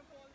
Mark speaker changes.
Speaker 1: മാത്രം